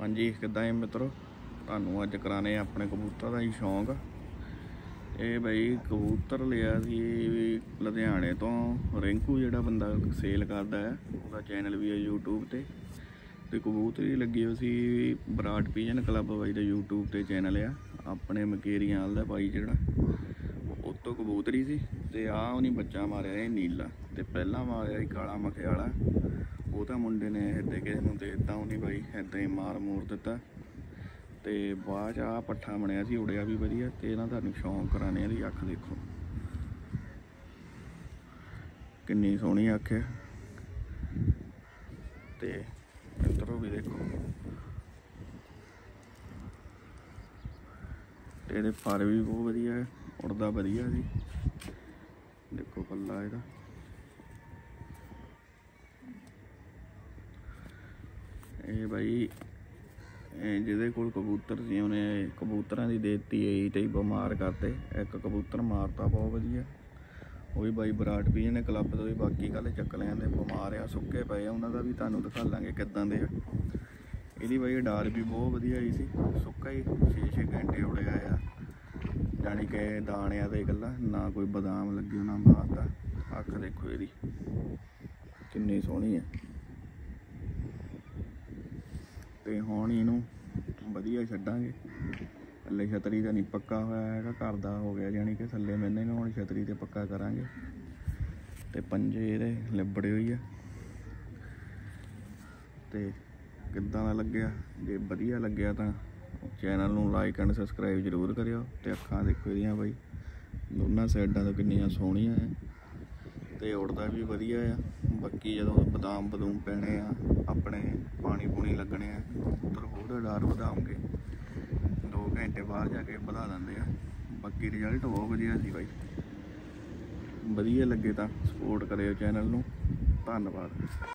ਹਾਂਜੀ, ਕਿੱਦਾਂ ਹੈ ਮਿੱਤਰੋ? ਤੁਹਾਨੂੰ ਅੱਜ ਕਰਾਣੇ ਆਪਣੇ ਕਬੂਤਰ ਦਾ ਹੀ ਸ਼ੌਂਕ। ਇਹ ਬਈ ਕਬੂਤਰ ਲਿਆ ਸੀ ਵੀ ਲੁਧਿਆਣੇ ਤੋਂ। ਰਿੰਕੂ ਜਿਹੜਾ ਬੰਦਾ ਸੇਲ ਕਰਦਾ ਹੈ, ਉਹਦਾ ਚੈਨਲ ਵੀ ਹੈ YouTube ਤੇ। ਤੇ ਕਬੂਤਰੀ ਲੱਗੀ ਹੋਈ ਸੀ ਬਰਾਡ ਪੀਜਨ ਕਲੱਬ ਬਾਈ ਦਾ YouTube ਤੇ ਚੈਨਲ ਆ। ਆਪਣੇ ਮਕੇਰੀਆਂ ਵਾਲ ਦਾ ਬਾਈ ਜਿਹੜਾ, ਉਹ ਤੋਂ ਕਬੂਤਰੀ ਸੀ। ਤੇ ਆ ਉਹਨੇ ਬੱਚਾ ਮਾਰਿਆ ਇਹ ਨੀਲਾ। ਤੇ ਪਹਿਲਾਂ ਮਾਰਿਆ ਇਹ ਕਾਲਾ ਮਖਿਆਲਾ। ਉਹ ਮੁੰਡੇ ਨੇ ਏਦਾਂ ਕਿਸੇ ਨੂੰ ਦੇ ਦਿੱਤਾ ਉਹਨੇ ਬਾਈ ਏਦਾਂ ਹੀ ਮਾਰ ਮੂਰ ਦਿੱਤਾ। ਤੇ ਬਾਅਦ ਆ ਪੱਠਾ ਬਣਿਆ ਸੀ, ਉੜਿਆ ਵੀ ਵਧੀਆ, ਤੇ ਇਹਨਾਂ ਤੁਹਾਨੂੰ ਸ਼ੌਂਕ ਕਰਾਣੇ ਇਹਦੀ ਅੱਖ ਦੇਖੋ। ਕਿੰਨੀ ਸੋਹਣੀ ਅੱਖ ਹੈ। ਤੇ ਇੱਧਰੋਂ ਵੀ ਦੇਖੋ। ਤੇ ਇਹਦੇ ਫਰ ਵੀ ਬਹੁਤ ਵਧੀਆ ਹੈ, ਉੜਦਾ ਵਧੀਆ ਸੀ ਦੇਖੋ ਪੱਲਾ ਇਹਦਾ। ਇਹ ਬਾਈ, ਇਹ ਜਿਹਦੇ ਕੋਲ ਕਬੂਤਰ ਸੀ, ਉਹਨੇ ਕਬੂਤਰਾਂ ਦੀ ਦੇਤੀ ਏ ਤੇ ਹੀ ਬਿਮਾਰ ਕਰਤੇ। ਇੱਕ ਕਬੂਤਰ ਮਾਰਤਾ, ਬਹੁਤ ਵਧੀਆ। ਉਹ ਵੀ ਬਾਈ ਬਰਾਟ ਵੀ ਨੇ ਕਲੱਬ ਤੋਂ ਵੀ ਬਾਕੀ ਕੱਲ ਚੱਕ ਲਿਆਂ ਦੇ ਬਿਮਾਰ ਆ, ਸੁੱਕੇ ਪਏ ਆ, ਉਹਨਾਂ ਦਾ ਵੀ ਤੁਹਾਨੂੰ ਦਿਖਾ ਲਾਂਗੇ ਕਿੱਦਾਂ ਦੇ ਆ। ਇਹਦੀ ਬਾਈ ਡਾਰ ਵੀ ਬਹੁਤ ਵਧੀਆ ਆਈ ਸੀ, ਸੁੱਕਾ ਹੀ 6-6 ਘੰਟੇ ਉੜਿਆ ਆ। ਜਾਣੀ ਕਿ ਦਾਣਿਆਂ ਤੇ ਇਕੱਲਾ, ਨਾ ਕੋਈ ਬਦਾਮ ਲੱਗੇ, ਨਾ ਬਾਤ ਦਾ ਅੱਖ ਦੇਖੋ ਇਹਦੀ, ਕਿੰਨੀ ਸੋਹਣੀ ਹੈ ਤੇ ਹੁਣ ਇਹਨੂੰ ਵਧੀਆ ਛੱਡਾਂਗੇ। ਥੱਲੇ ਛਤਰੀ ਦਾ ਨਹੀਂ ਪੱਕਾ ਹੋਇਆ ਹੈਗਾ, ਘਰ ਦਾ ਹੋ ਗਿਆ ਜਾਣੀ ਕਿ ਥੱਲੇ ਮੈਨੇ ਨੂੰ ਹੁਣ ਛਤਰੀ ਤੇ ਪੱਕਾ ਕਰਾਂਗੇ। ਤੇ ਪੰਜੇ ਇਹਦੇ ਲਿਬੜੇ ਹੋਈ ਆ। ਤੇ ਕਿੱਦਾਂ ਦਾ ਲੱਗਿਆ? ਜੇ ਵਧੀਆ ਲੱਗਿਆ ਤਾਂ ਚੈਨਲ ਨੂੰ ਲਾਈਕ ਐਂਡ ਸਬਸਕ੍ਰਾਈਬ ਜ਼ਰੂਰ ਕਰਿਓ। ਤੇ ਅੱਖਾਂ ਦੇਖੋ ਇਹਦੀਆਂ ਬਾਈ। ਦੋਨਾਂ ਸਾਈਡਾਂ ਤੋਂ ਕਿੰਨੀਆਂ ਸੋਹਣੀਆਂ ਆ ਤੇ ਉੜਦਾ ਵੀ ਵਧੀਆ ਆ। ਬਾਕੀ ਜਦੋਂ ਬਦਾਮ ਬਦੂਮ ਪੈਣੇ ਆ, ਆਪਣੇ ਪਾਣੀ ਪੂਣੀ ਲੱਗਣੇ ਆ ਉਧਰ ਹੋਰ ਡਾਰ ਵਧਾਉਂਗੇ। 2 ਘੰਟੇ ਬਾਅਦ ਜਾ ਕੇ ਵਧਾ ਦਿੰਦੇ ਆ। ਬਾਕੀ ਰਿਜ਼ਲਟ ਬਹੁਤ ਵਧੀਆ ਸੀ ਬਾਈ। ਵਧੀਆ ਲੱਗੇ ਤਾਂ ਸਪੋਰਟ ਕਰਿਓ ਚੈਨਲ ਨੂੰ। ਧੰਨਵਾਦ।